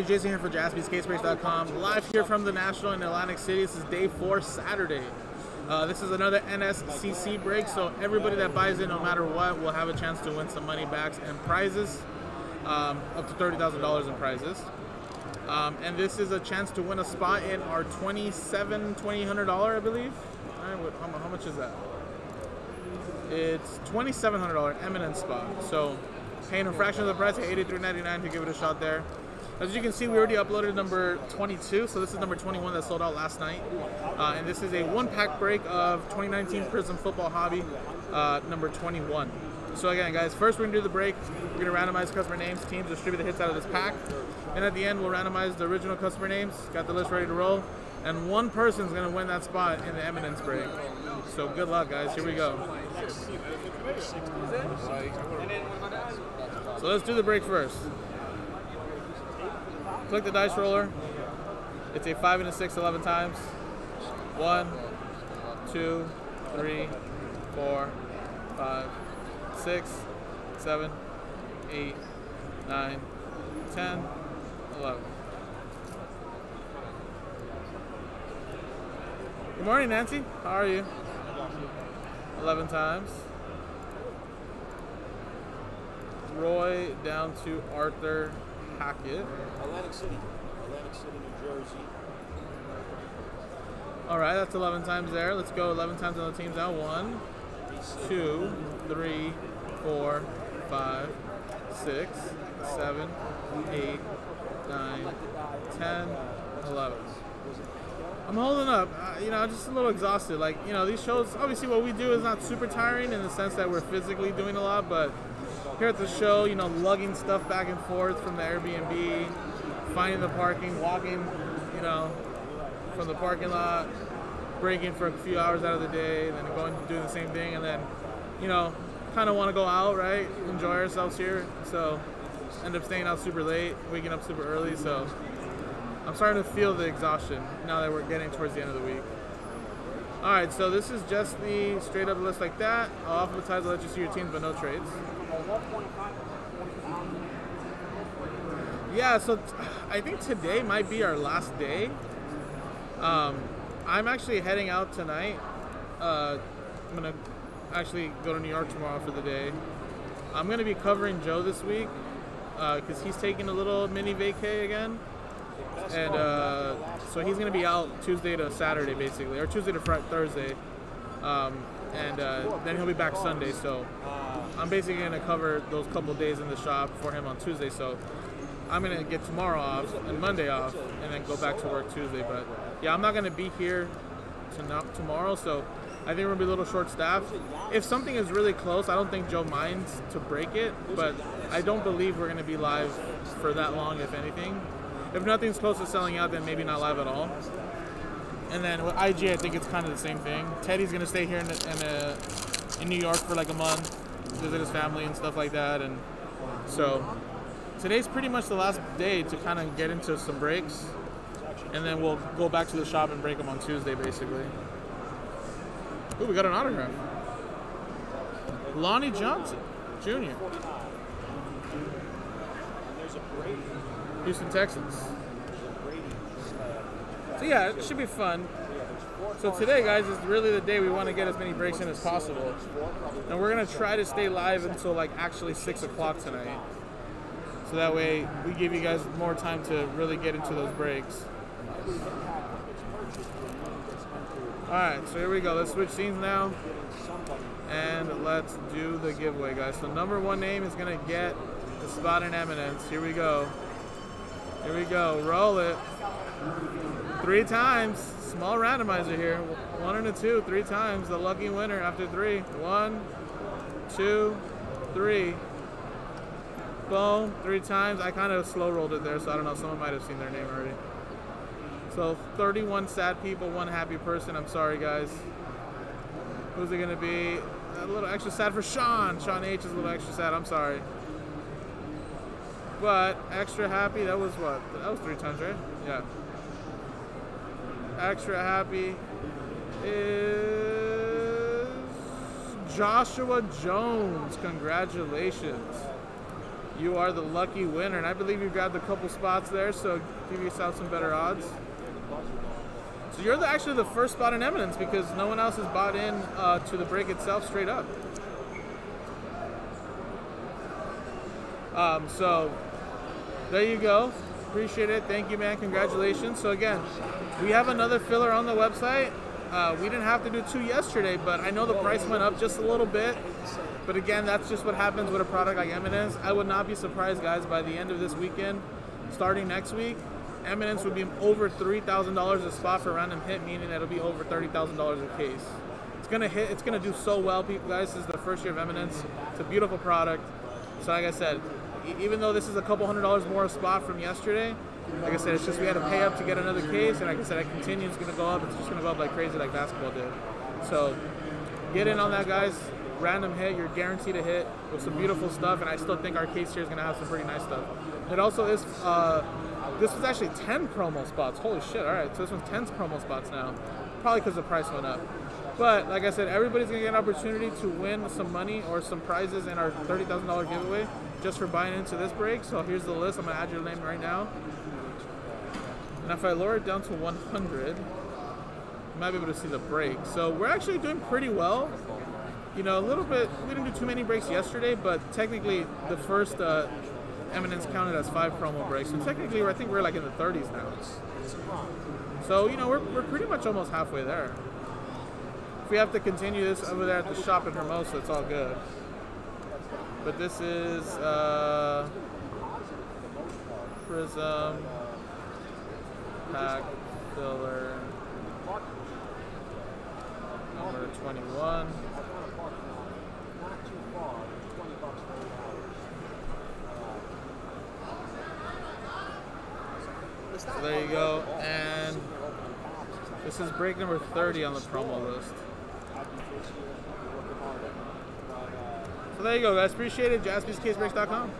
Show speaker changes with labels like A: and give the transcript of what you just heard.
A: Jason here for jaspyscasebreaks.com. Live here from the National in Atlantic City. This is day four, Saturday. Uh, this is another NSCC break, so everybody that buys it, no matter what, will have a chance to win some money backs and prizes, um, up to $30,000 in prizes. Um, and this is a chance to win a spot in our $27, $2,800, I believe. How, how much is that? It's $2,700 Eminence spot. So paying a fraction of the price at $83.99 to give it a shot there. As you can see, we already uploaded number 22, so this is number 21 that sold out last night. Uh, and this is a one-pack break of 2019 Prizm Football Hobby, uh, number 21. So again, guys, first we're gonna do the break. We're gonna randomize customer names, teams, distribute the hits out of this pack. And at the end, we'll randomize the original customer names. Got the list ready to roll. And one person's gonna win that spot in the Eminence break. So good luck, guys. Here we go. So let's do the break first. Click the dice roller. It's a 5 and a 6 11 times. One, two, three, four, five, six, seven, eight, nine, ten, eleven. Good morning, Nancy. How are you? 11 times. Roy down to Arthur
B: Atlantic City. Atlantic City, New Jersey.
A: All right, that's 11 times there. Let's go 11 times on the teams now. One, two, three, four, five, six, seven, eight, nine, ten, eleven. I'm holding up. Uh, you know, I just a little exhausted. Like, you know, these shows, obviously what we do is not super tiring in the sense that we're physically doing a lot, but here at the show, you know, lugging stuff back and forth from the Airbnb, finding the parking, walking, you know, from the parking lot, breaking for a few hours out of the day, then going to do the same thing, and then, you know, kind of want to go out, right? Enjoy ourselves here. So, end up staying out super late, waking up super early. So, I'm starting to feel the exhaustion now that we're getting towards the end of the week. All right, so this is just the straight up list like that. I'll alphabetize, I'll let you see your teams, but no trades. Yeah, so t- I think today might be our last day. Um, I'm actually heading out tonight. Uh, I'm gonna actually go to New York tomorrow for the day. I'm gonna be covering Joe this week because he's taking a little mini vacay again, and uh, so he's gonna be out Tuesday to Saturday basically, or Tuesday to Thursday, um, and uh, then he'll be back Sunday. So I'm basically gonna cover those couple days in the shop for him on Tuesday. So I'm gonna get tomorrow off and Monday off, and then go back to work Tuesday. But yeah, I'm not gonna be here to tomorrow, so I think we're gonna be a little short staffed. If something is really close, I don't think Joe minds to break it, but I don't believe we're gonna be live for that long, if anything. If nothing's close to selling out, then maybe not live at all. And then with IG, I think it's kind of the same thing. Teddy's gonna stay here in in, uh, in New York for like a month, visit his family and stuff like that, and so today's pretty much the last day to kind of get into some breaks, and then we'll go back to the shop and break them on Tuesday, basically. Ooh, we got an autograph. Lonnie Johnson, Jr., Houston Texans. So yeah, it should be fun. So today, guys, is really the day we want to get as many breaks in as possible, and we're gonna try to stay live until like actually six o'clock tonight. So that way we give you guys more time to really get into those breaks. Alright, so here we go. Let's switch scenes now. And let's do the giveaway, guys. So number one name is going to get the spot in eminence. Here we go. Here we go. Roll it. Three times. Small randomizer here. One and a two. Three times. The lucky winner after three. One, two, three. Boom, three times. I kind of slow rolled it there, so I don't know. Someone might have seen their name already. So 31 sad people, one happy person. I'm sorry, guys. Who's it gonna be? A little extra sad for Sean. Sean H is a little extra sad. I'm sorry. But extra happy. That was what? That was three times, right? Yeah. Extra happy is Joshua Jones. Congratulations. You are the lucky winner, and I believe you grabbed a couple spots there, so give yourself some better odds. So you're the, actually the first spot in Eminence because no one else has bought in uh, to the break itself straight up. Um, so there you go. Appreciate it. Thank you, man. Congratulations. So again, we have another filler on the website. Uh, we didn't have to do two yesterday, but I know the price went up just a little bit. But again, that's just what happens with a product like Eminence. I would not be surprised, guys, by the end of this weekend, starting next week, Eminence would be over $3,000 a spot for random hit, meaning that it'll be over $30,000 a case. It's gonna hit. It's gonna do so well, people. Guys, this is the first year of Eminence. It's a beautiful product. So, like I said, even though this is a couple hundred dollars more a spot from yesterday, like I said, it's just we had to pay up to get another case, and like I said, it continues it's gonna go up. It's just gonna go up like crazy, like basketball did. So, get in on that, guys. Random hit, you're guaranteed a hit with some beautiful stuff, and I still think our case here is gonna have some pretty nice stuff. It also is. Uh, this was actually 10 promo spots. Holy shit! All right, so this one's 10 promo spots now. Probably because the price went up. But like I said, everybody's gonna get an opportunity to win some money or some prizes in our $30,000 giveaway just for buying into this break. So here's the list. I'm gonna add your name right now. And if I lower it down to 100, might be able to see the break. So we're actually doing pretty well. You know, a little bit. We didn't do too many breaks yesterday, but technically the first uh, Eminence counted as five promo breaks. So technically, I think we're like in the 30s now. So you know, we're, we're pretty much almost halfway there. If we have to continue this over there at the shop in Hermosa, it's all good. But this is uh, Prizm pack filler number 21. So there you go. And this is break number 30 on the promo list. So there you go, guys. Appreciate it. JaspysCaseBreaks.com.